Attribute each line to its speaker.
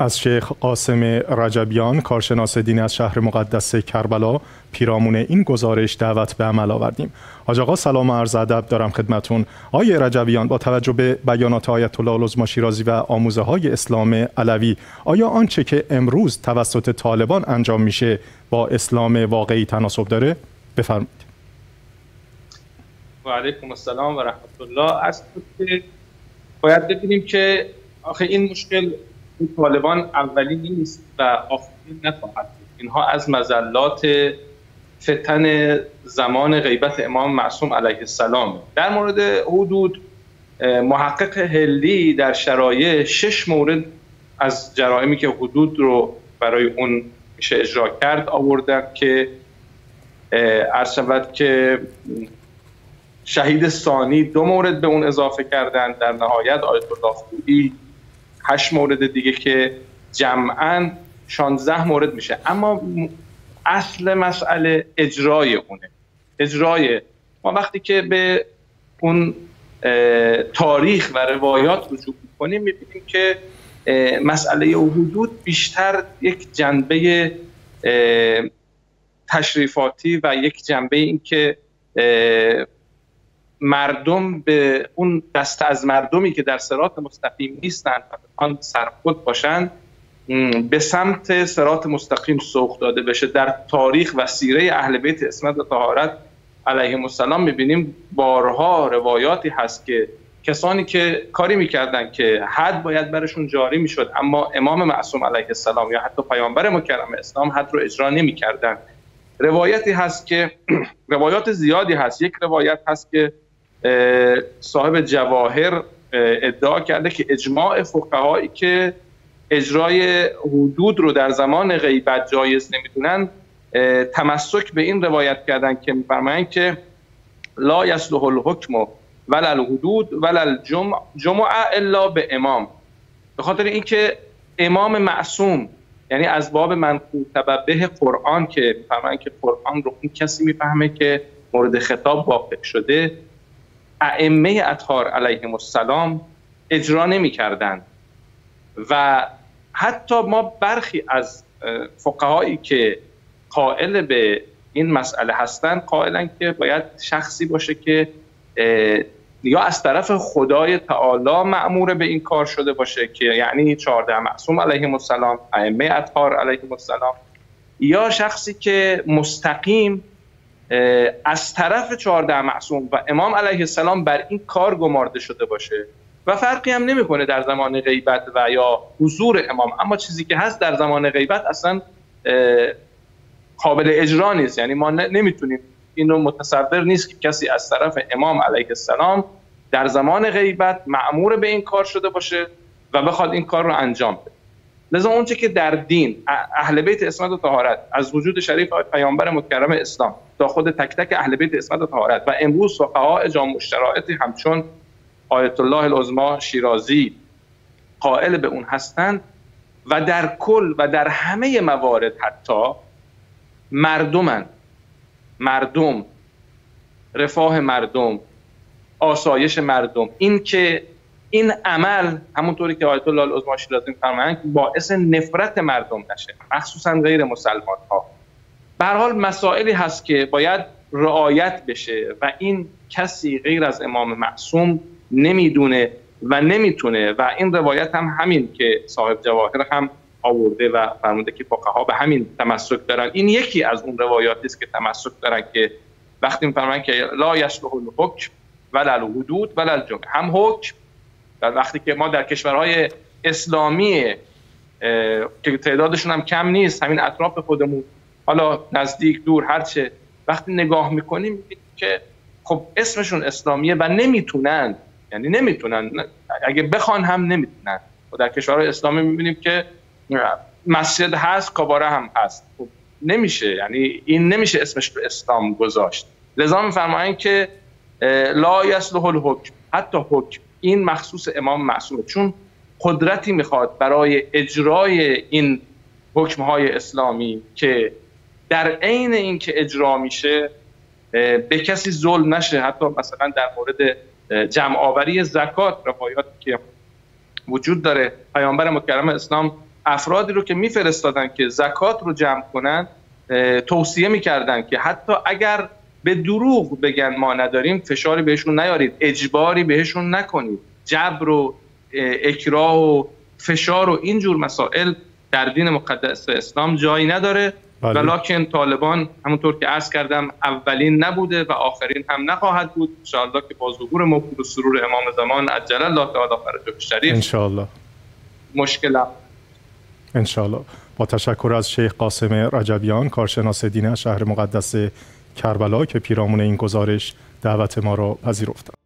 Speaker 1: از شیخ قاسم رجبیان کارشناس دینی از شهر مقدس کربلا پیرامون این گزارش دعوت به عمل آوردیم. حاج آقا سلام و عرض ادب دارم خدمتون. آقای رجبیان با توجه به بیانات آیت الله العظما شیرازی و آموزه های اسلام علوی آیا آنچه که امروز توسط طالبان انجام میشه با اسلام واقعی تناسب داره؟ بفرمایید.
Speaker 2: و علیکم السلام و رحمت الله. از باید ببینیم که آخه این مشکل این طالبان اولی نیست و آخری نخواهد اینها از مزلات فتن زمان غیبت امام معصوم علیه السلام. در مورد حدود محقق هلی در شرایع شش مورد از جرائمی که حدود رو برای اون میشه اجرا کرد آوردن که عرض شود که شهید ثانی دو مورد به اون اضافه کردن. در نهایت آیت الله خوبی هشت مورد دیگه که جمعا 16 مورد میشه. اما اصل مسئله اجرای اونه. اجرای ما وقتی که به اون تاریخ و روایات رجوع کنیم می‌بینیم که مسئله حدود بیشتر یک جنبه تشریفاتی و یک جنبه این که مردم به اون دست از مردمی که در سرات مستقیم نیستند آن سرخود باشند به سمت سرات مستقیم سوق داده بشه. در تاریخ و سیره اهل بیت اسمت و طهارت علیهم السلام می‌بینیم بارها روایاتی هست که کسانی که کاری می‌کردن که حد باید برشون جاری می‌شد اما امام معصوم علیه السلام یا حتی پیامبر مکرم اسلام حد رو اجرا نمی‌کردن. روایتی هست که روایات زیادی هست. یک روایت هست که صاحب جواهر ادعا کرده که اجماع فقهایی که اجرای حدود رو در زمان غیبت جایز نمی‌دونن تمسک به این روایت کردن که میفرمایند که لا یصلح الحکم ولا الحدود ولا الجمع الا به امام. به خاطر اینکه امام معصوم یعنی از باب منقول تببه قرآن که میفرمایند که قرآن رو اون کسی می‌فهمه که مورد خطاب واقع شده ائمه اطهار علیهم السلام اجرا نمی کردن و حتی ما برخی از فقهایی که قائل به این مسئله هستند قائلن که باید شخصی باشه که یا از طرف خدای تعالی معمور به این کار شده باشه که یعنی چهارده معصوم علیهم السلام ائمه اطهار علیهم السلام یا شخصی که مستقیم از طرف چهارده معصوم و امام علیه السلام بر این کار گمارده شده باشه و فرقی هم نمی‌کنه در زمان غیبت و یا حضور امام. اما چیزی که هست در زمان غیبت اصلا قابل اجرا نیست. یعنی ما نمی‌تونیم اینو متصور نیست که کسی از طرف امام علیه السلام در زمان غیبت معمور به این کار شده باشه و بخواد این کار رو انجام بده. لذا اونچه که در دین اهل بیت اسمت و طهارت از وجود شریف پیامبر مکرم اسلام تا خود تک تک اهل بیت اسمت و طهارت و امروز فقها جامع شرایطی همچون آیت الله العظما شیرازی قائل به اون هستند و در کل و در همه موارد حتی مردمن مردم رفاه مردم آسایش مردم این که این عمل همونطوری که آیت الله العظما شیرازی میفرمایند باعث نفرت مردم نشه مخصوصا غیر مسلمان ها به حال مسائلی هست که باید رعایت بشه و این کسی غیر از امام معصوم نمی‌دونه و نمی‌تونه و این روایت هم همین که صاحب جواهر هم آورده و فرموده که فقها به همین تمسک دارن. این یکی از اون روایاتی است که تمسک دارن که وقتی میفرمایند که لا یصلح الحکم ولا الحدود ولا الجمع هم حکم در وقتی که ما در کشورهای اسلامی که تعدادشون هم کم نیست همین اطراف خودمون حالا نزدیک دور هرچه وقتی نگاه می‌کنیم که خب اسمشون اسلامیه و نمی‌تونن یعنی نمی‌تونن اگه بخوان هم نمی‌تونن. و در کشورهای اسلامی می‌بینیم که مسجد هست کاباره هم هست. خب نمیشه یعنی این نمیشه اسمش رو اسلام گذاشت. لذا میفرمایند که لا یصلح الحکم حتی حکم. این مخصوص امام معصومه. چون قدرتی می‌خواد برای اجرای این حکمهای اسلامی که در عین اینکه اجرا میشه به کسی ظلم نشه. حتی مثلا در مورد جمع آوری زکات روایاتی که وجود داره. پیامبر مکرم اسلام افرادی رو که میفرستادن که زکات رو جمع کنن توصیه می‌کردن که حتی اگر به دروغ بگن ما نداریم فشاری بهشون نیارید. اجباری بهشون نکنید. جبر و اکراه و فشار و اینجور مسائل در دین مقدس اسلام جایی نداره. بله. ولیکن طالبان همونطور که عرض کردم اولین نبوده و آخرین هم نخواهد بود. انشاءالله که با ظهور موجود و سرور امام زمان عجل الله تعالی فرجه شریف
Speaker 1: انشاءالله.
Speaker 2: مشکل
Speaker 1: انشاءالله. با تشکر از شیخ قاسم رجبیان کارشناس دین شهر مقدس کربلا که پیرامون این گزارش دعوت ما را پذیرفتند